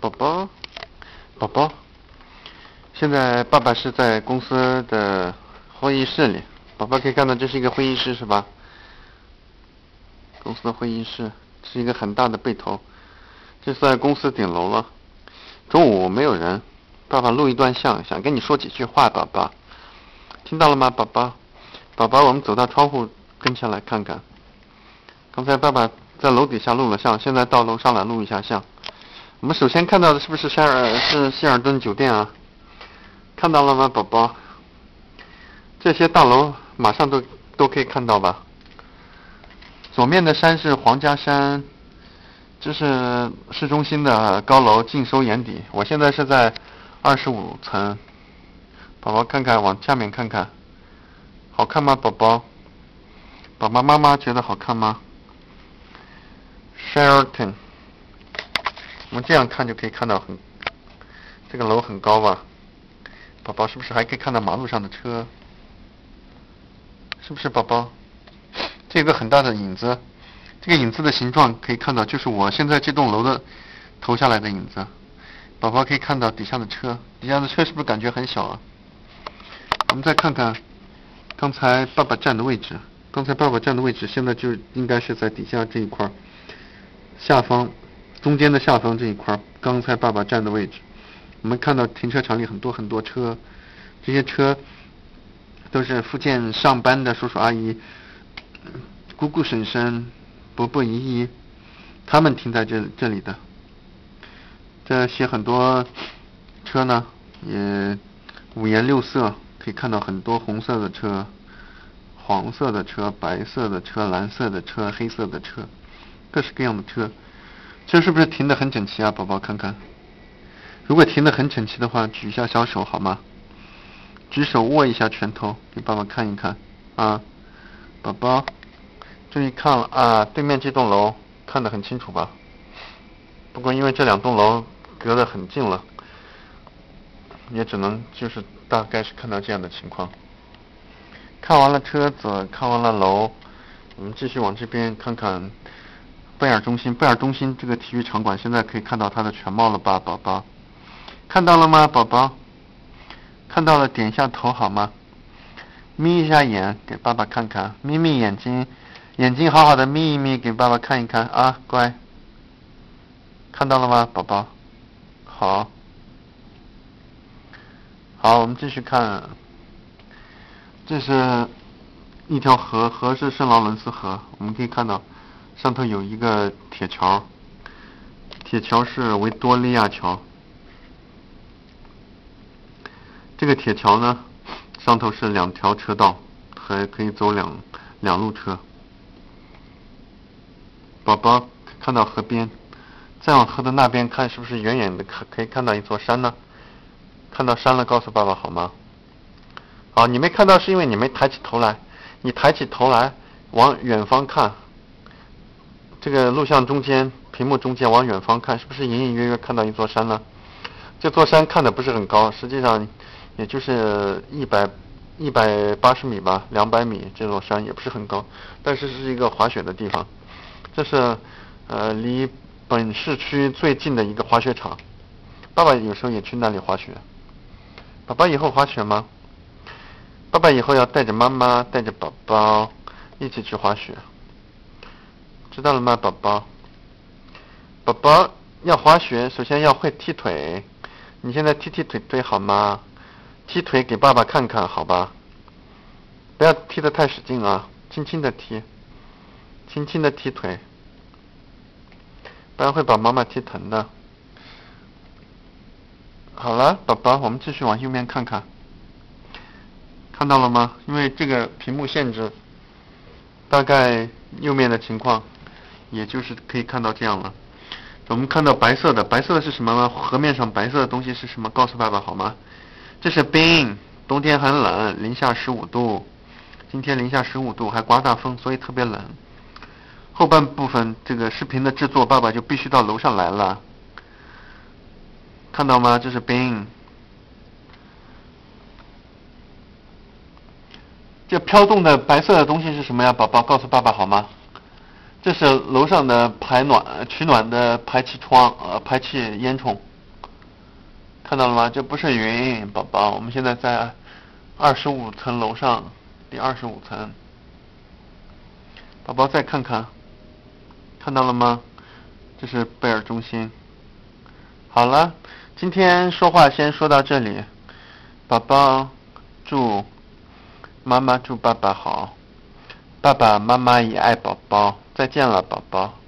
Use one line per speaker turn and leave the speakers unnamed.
宝宝，宝宝，现在爸爸是在公司的会议室里。宝宝可以看到，这是一个会议室，是吧？公司的会议室是一个很大的背头，这是在公司顶楼了。中午没有人，爸爸录一段像，想跟你说几句话，宝宝，听到了吗，宝宝？宝宝，我们走到窗户跟前来看看。刚才爸爸在楼底下录了像，现在到楼上来录一下像。我们首先看到的是不是希尔是希尔顿酒店啊？看到了吗，宝宝？这些大楼马上都都可以看到吧？左面的山是皇家山，这是市中心的高楼，尽收眼底。我现在是在二十五层，宝宝看看，往下面看看，好看吗，宝宝？宝宝妈妈觉得好看吗 shirt 我们这样看就可以看到很，这个楼很高吧？宝宝是不是还可以看到马路上的车？是不是宝宝？这个很大的影子，这个影子的形状可以看到，就是我现在这栋楼的投下来的影子。宝宝可以看到底下的车，底下的车是不是感觉很小啊？我们再看看刚才爸爸站的位置，刚才爸爸站的位置现在就应该是在底下这一块下方中间的下方这一块刚才爸爸站的位置，我们看到停车场里很多很多车，这些车。都是福建上班的叔叔阿姨、姑姑婶婶、伯伯姨姨，他们停在这这里的。这些很多车呢，也五颜六色，可以看到很多红色的车、黄色的车、白色的车、蓝色的车、黑色的车，各式各样的车。这是不是停的很整齐啊，宝宝看看？如果停的很整齐的话，举一下小手好吗？举手握一下拳头，给爸爸看一看啊，宝宝，注意看了啊，对面这栋楼看得很清楚吧？不过因为这两栋楼隔得很近了，也只能就是大概是看到这样的情况。看完了车子，看完了楼，我们继续往这边看看贝尔中心。贝尔中心这个体育场馆现在可以看到它的全貌了吧，宝宝？看到了吗，宝宝？看到了，点一下头好吗？眯一下眼，给爸爸看看。眯眯眼睛，眼睛好好的眯一眯，给爸爸看一看啊，乖。看到了吗，宝宝？好。好，我们继续看。这是一条河，河是圣劳伦斯河。我们可以看到，上头有一个铁桥，铁桥是维多利亚桥。这个铁桥呢，上头是两条车道，还可以走两两路车。宝宝看到河边，再往河的那边看，是不是远远的可可以看到一座山呢？看到山了，告诉爸爸好吗？好，你没看到是因为你没抬起头来。你抬起头来，往远方看。这个录像中间，屏幕中间往远方看，是不是隐隐约约看到一座山呢？这座山看的不是很高，实际上。也就是一百一百八十米吧，两百米这座山也不是很高，但是是一个滑雪的地方。这是呃离本市区最近的一个滑雪场。爸爸有时候也去那里滑雪。宝宝以后滑雪吗？爸爸以后要带着妈妈带着宝宝一起去滑雪，知道了吗，宝宝？宝宝要滑雪，首先要会踢腿。你现在踢踢腿腿好吗？踢腿给爸爸看看，好吧？不要踢得太使劲啊，轻轻的踢，轻轻的踢腿，不然会把妈妈踢疼的。好了，宝宝，我们继续往右面看看，看到了吗？因为这个屏幕限制，大概右面的情况，也就是可以看到这样了。我们看到白色的，白色的是什么吗？河面上白色的东西是什么？告诉爸爸好吗？这是冰，冬天很冷，零下十五度。今天零下十五度，还刮大风，所以特别冷。后半部分这个视频的制作，爸爸就必须到楼上来了。看到吗？这是冰。这飘动的白色的东西是什么呀？宝宝，告诉爸爸好吗？这是楼上的排暖、取暖的排气窗，呃，排气烟囱。看到了吗？这不是云，宝宝，我们现在在二十五层楼上，第二十五层。宝宝再看看，看到了吗？这是贝尔中心。好了，今天说话先说到这里。宝宝，祝妈妈祝爸爸好，爸爸妈妈也爱宝宝。再见了，宝宝。